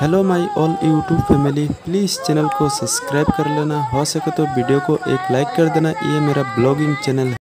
Hello my all YouTube family please channel को subscribe कर लेना। हो सके तो वीडियो को एक लाइक कर देना। ये मेरा ब्लॉगिंग चैनल है।